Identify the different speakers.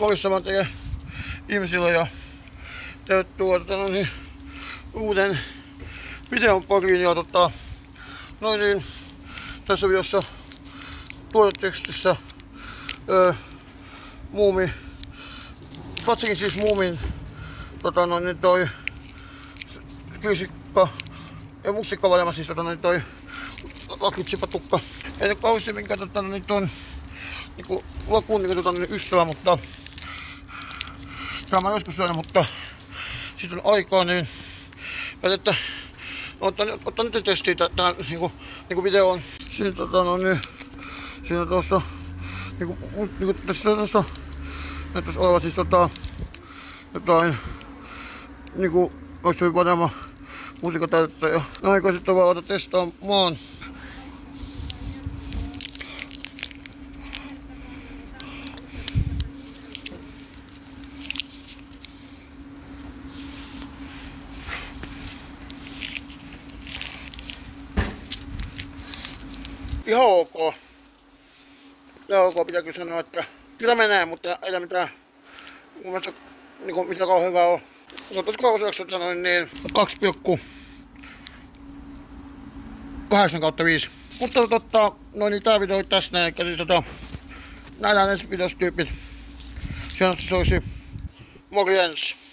Speaker 1: Morissa vaan tekee ihmisille ja tota, no niin, uuden videon pariin ja tota, noin niin, tässä videossa tuotetekstissä öö, muumi, Fatsigin siis muumin tota, no, niin toi kyysikka ja mussikkavalema siis tota, niin toi lakitsipatukka. Ei nyt kauheasti minkä tota, no, niin ton niinku lakun niinku tota, niin ystävä, mutta tämä joskus syönyt, mutta sitten on aikaa, niin että ottan nyt testiin tähän niinku, niinku videoon. Siinä tota no niin, siinä tuossa niinku, niinku tässä tuossa näyttäisi olevan siis tota jotain niinku olisi hyvin paremmin musiikkatäytettä ja aika sitten vaan ota testaamaan. Ihan ok. Ihan ok, pitääkö sanoa, että kyllä menee, mutta ei mitään mun mielestä niin kuin, mitä kauhean hyvä on. Se on tosi kauheaksi, että noin niin 2,8 kautta 5. Mutta tota, noin niin tää video oli tässä näin, eli tota, nähdään ensi videossa tyypit. Sen se olisi morjens.